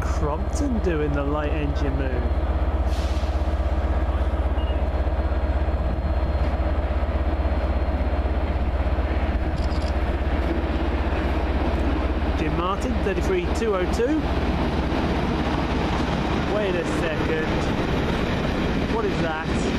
Crompton doing the light engine move? Jim Martin, 33202. Wait a second. What is that?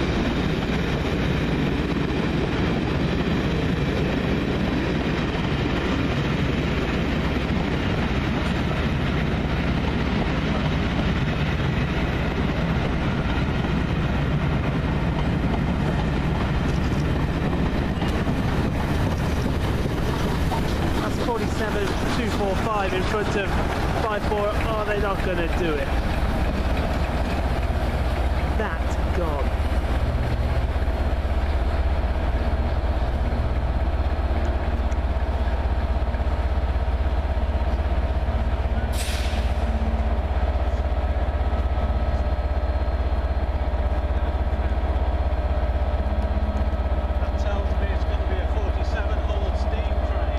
That's 47 245 in front of five four. Are they not going to do it? That gone. That tells me it's going to be a 47 Hull steam train.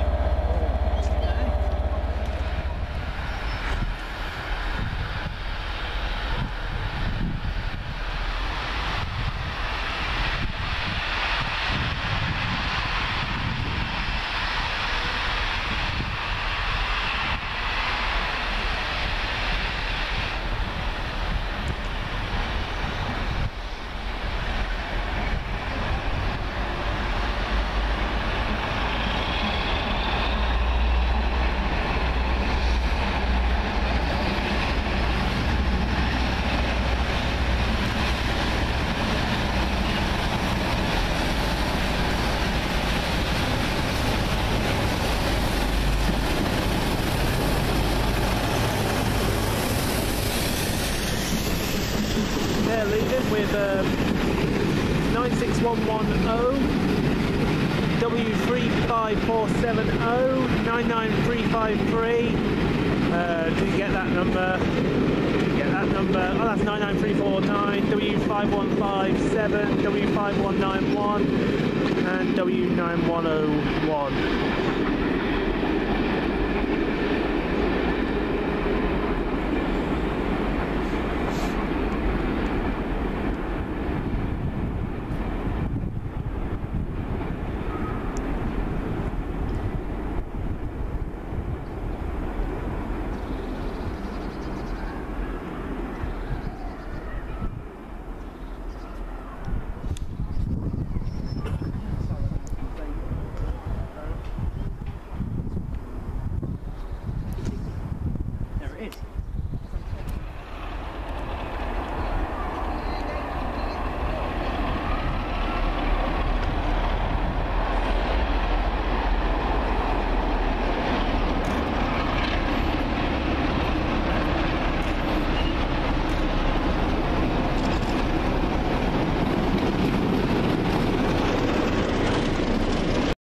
They're leading with um, 96110, W35470, 99353. Uh, did you get that number? Get that number? Oh, that's 99349, W5157, W5191, and W9101. Great.